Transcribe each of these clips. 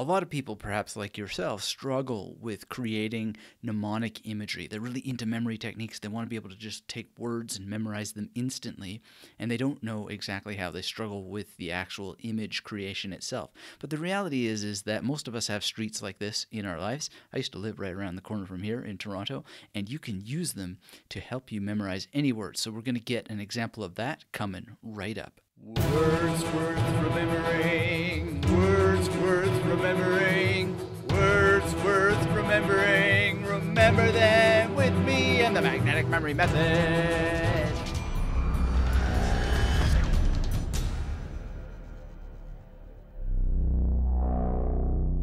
a lot of people, perhaps like yourself, struggle with creating mnemonic imagery. They're really into memory techniques. They want to be able to just take words and memorize them instantly, and they don't know exactly how. They struggle with the actual image creation itself. But the reality is, is that most of us have streets like this in our lives. I used to live right around the corner from here in Toronto, and you can use them to help you memorize any word. So we're going to get an example of that coming right up. Words worth remembering, words worth remembering, words worth remembering. Remember them with me and the magnetic memory method.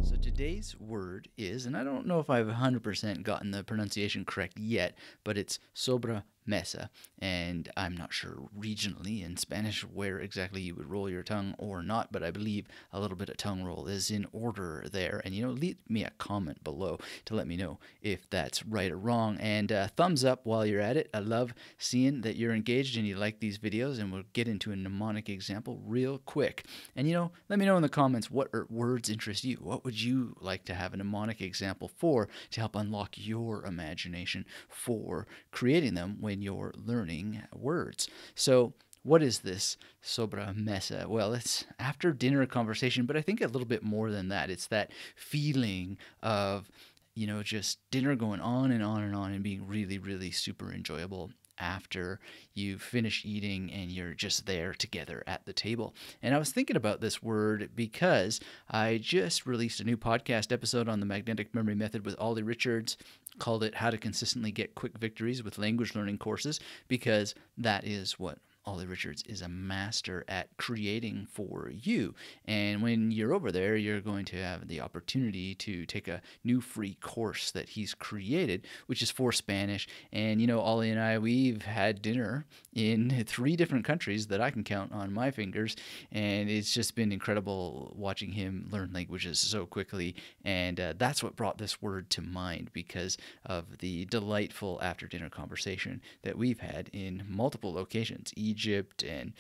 So today's word is, and I don't know if I've 100% gotten the pronunciation correct yet, but it's sobra mesa. And I'm not sure regionally in Spanish where exactly you would roll your tongue or not, but I believe a little bit of tongue roll is in order there. And you know, leave me a comment below to let me know if that's right or wrong. And uh, thumbs up while you're at it. I love seeing that you're engaged and you like these videos, and we'll get into a mnemonic example real quick. And you know, let me know in the comments what er, words interest you. What would you like to have a mnemonic example for to help unlock your imagination for creating them when you're learning words? So, what is this sobra mesa? Well, it's after dinner conversation, but I think a little bit more than that. It's that feeling of, you know, just dinner going on and on and on and being really, really super enjoyable after you finish eating and you're just there together at the table. And I was thinking about this word because I just released a new podcast episode on the magnetic memory method with Ollie Richards called it How to Consistently Get Quick Victories with Language Learning Courses because that is what Ollie Richards is a master at creating for you. And when you're over there, you're going to have the opportunity to take a new free course that he's created, which is for Spanish. And, you know, Ollie and I, we've had dinner in three different countries that I can count on my fingers. And it's just been incredible watching him learn languages so quickly. And uh, that's what brought this word to mind because of the delightful after dinner conversation that we've had in multiple locations. Egypt and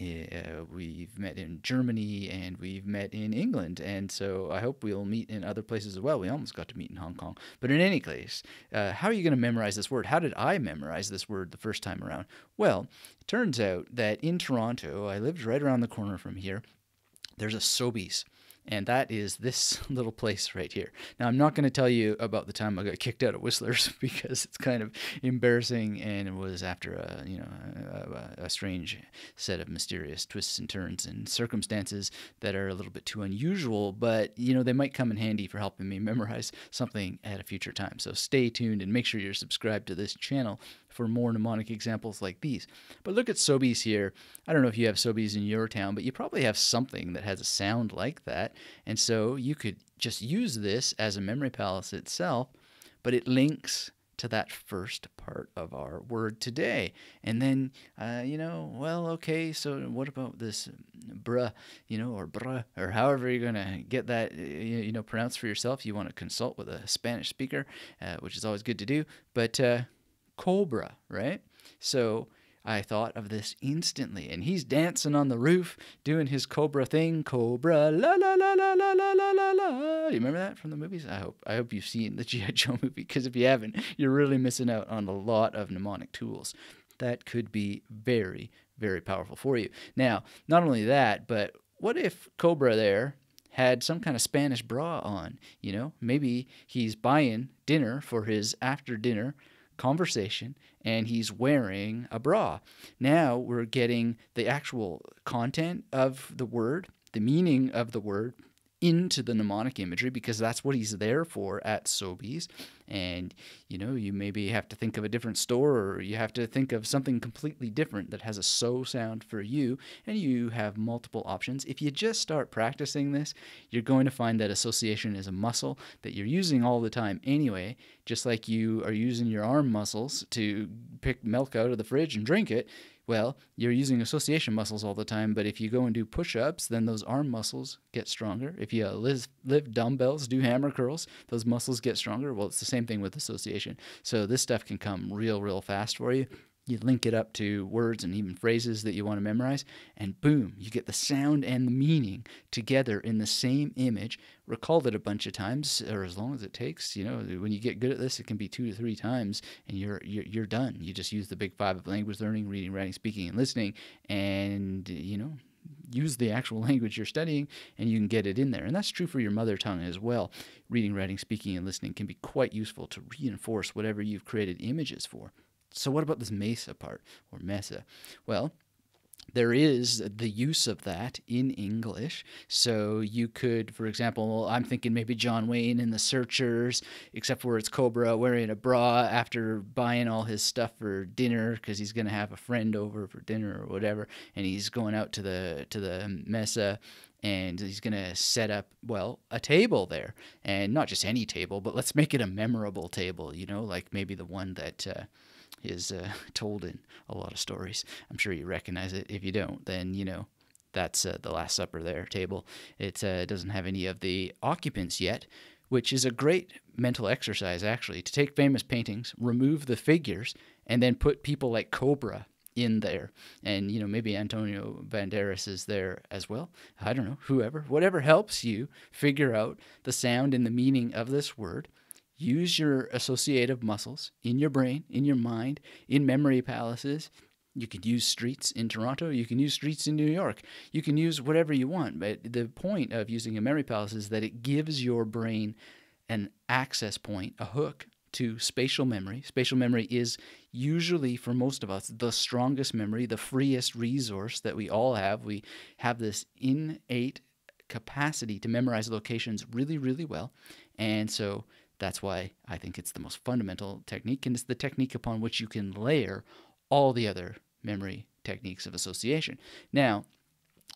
uh, we've met in Germany and we've met in England. And so I hope we'll meet in other places as well. We almost got to meet in Hong Kong. But in any case, uh, how are you going to memorize this word? How did I memorize this word the first time around? Well, it turns out that in Toronto, I lived right around the corner from here. There's a Sobeys and that is this little place right here. Now, I'm not going to tell you about the time I got kicked out of Whistler's because it's kind of embarrassing, and it was after a you know a, a, strange set of mysterious twists and turns and circumstances that are a little bit too unusual. But you know they might come in handy for helping me memorize something at a future time. So stay tuned and make sure you're subscribed to this channel for more mnemonic examples like these. But look at Sobeys here. I don't know if you have Sobeys in your town, but you probably have something that has a sound like that. And so you could just use this as a memory palace itself, but it links to that first part of our word today. And then, uh, you know, well, okay, so what about this bruh, you know, or bruh, or however you're going to get that, you know, pronounced for yourself? You want to consult with a Spanish speaker, uh, which is always good to do. But, uh, cobra, right? So I thought of this instantly. And he's dancing on the roof, doing his cobra thing. Cobra, la la la la la la la la la. You remember that from the movies? I hope. I hope you've seen the G.I. Joe movie, because if you haven't, you're really missing out on a lot of mnemonic tools. That could be very, very powerful for you. Now, not only that, but what if Cobra there had some kind of Spanish bra on? You know, maybe he's buying dinner for his after dinner conversation and he's wearing a bra. Now we're getting the actual content of the word, the meaning of the word into the mnemonic imagery because that's what he's there for at Sobeys. And you know, you maybe have to think of a different store or you have to think of something completely different that has a so sound for you and you have multiple options. If you just start practicing this, you're going to find that association is a muscle that you're using all the time anyway, just like you are using your arm muscles to pick milk out of the fridge and drink it well, you're using association muscles all the time, but if you go and do push ups, then those arm muscles get stronger. If you uh, live, lift dumbbells, do hammer curls, those muscles get stronger. Well, it's the same thing with association. So this stuff can come real, real fast for you. You link it up to words and even phrases that you want to memorize, and boom, you get the sound and the meaning together in the same image. Recall it a bunch of times, or as long as it takes. You know, when you get good at this, it can be two to three times, and you're you're, you're done. You just use the big five of language learning, reading, writing, speaking, and listening, and you know use the actual language you're studying and you can get it in there. And that's true for your mother tongue as well. Reading, writing, speaking, and listening can be quite useful to reinforce whatever you've created images for. So, what about this mesa part or mesa? Well, there is the use of that in English. So you could, for example, I'm thinking maybe John Wayne in The Searchers, except for it's Cobra wearing a bra after buying all his stuff for dinner because he's going to have a friend over for dinner or whatever, and he's going out to the to the mesa and he's going to set up well a table there and not just any table but let's make it a memorable table you know like maybe the one that uh, is uh, told in a lot of stories. I'm sure you recognize it. If you don't, then you know that's uh, the Last Supper there table. It uh, doesn't have any of the occupants yet, which is a great mental exercise actually to take famous paintings, remove the figures, and then put people like Cobra in there. And, you know, maybe Antonio Banderas is there as well. I don't know, whoever, whatever helps you figure out the sound and the meaning of this word use your associative muscles in your brain, in your mind, in memory palaces. You can use streets in Toronto. You can use streets in New York. You can use whatever you want. But the point of using a memory palace is that it gives your brain an access point, a hook to spatial memory. Spatial memory is usually, for most of us, the strongest memory, the freest resource that we all have. We have this innate capacity to memorize locations really, really well. And so that's why I think it's the most fundamental technique, and it's the technique upon which you can layer all the other memory techniques of association. Now,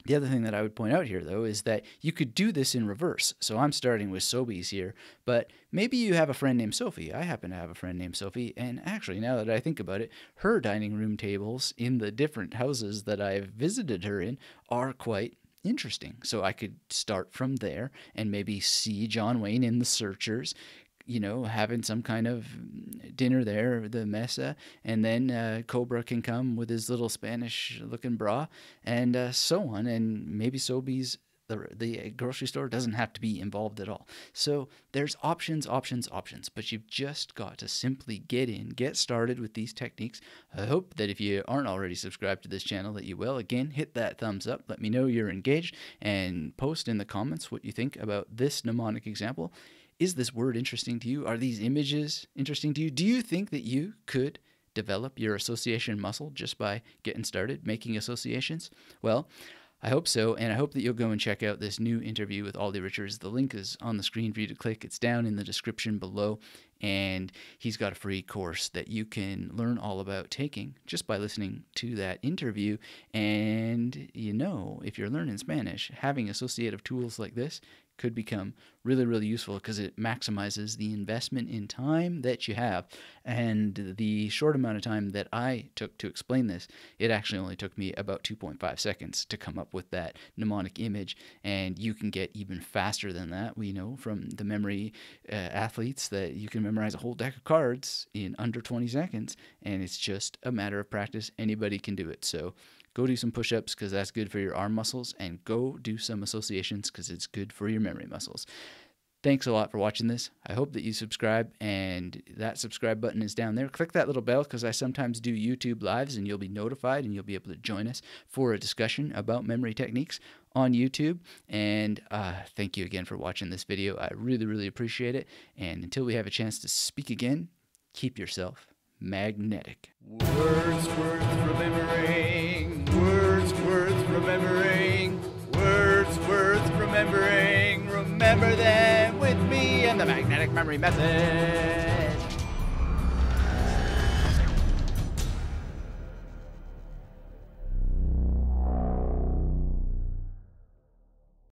the other thing that I would point out here, though, is that you could do this in reverse. So I'm starting with Sobeys here, but maybe you have a friend named Sophie. I happen to have a friend named Sophie, and actually, now that I think about it, her dining room tables in the different houses that I've visited her in are quite interesting. So I could start from there and maybe see John Wayne in The Searchers, you know, having some kind of dinner there, the mesa, and then uh, Cobra can come with his little Spanish-looking bra, and uh, so on, and maybe Sobeys. The, the grocery store doesn't have to be involved at all. So there's options, options, options, but you've just got to simply get in, get started with these techniques. I hope that if you aren't already subscribed to this channel that you will. Again, hit that thumbs up. Let me know you're engaged and post in the comments what you think about this mnemonic example is this word interesting to you? Are these images interesting to you? Do you think that you could develop your association muscle just by getting started making associations? Well, I hope so, and I hope that you'll go and check out this new interview with Ollie Richards. The link is on the screen for you to click. It's down in the description below, and he's got a free course that you can learn all about taking just by listening to that interview. And you know, if you're learning Spanish, having associative tools like this could become really, really useful because it maximizes the investment in time that you have. And the short amount of time that I took to explain this, it actually only took me about 2.5 seconds to come up with that mnemonic image. And you can get even faster than that. We know from the memory uh, athletes that you can memorize a whole deck of cards in under 20 seconds. And it's just a matter of practice. Anybody can do it. So Go do some push ups because that's good for your arm muscles, and go do some associations because it's good for your memory muscles. Thanks a lot for watching this. I hope that you subscribe, and that subscribe button is down there. Click that little bell because I sometimes do YouTube lives, and you'll be notified, and you'll be able to join us for a discussion about memory techniques on YouTube. And uh, thank you again for watching this video. I really, really appreciate it. And until we have a chance to speak again, keep yourself magnetic. Words remembering, words worth remembering, words worth remembering. Remember them with me and the magnetic memory method.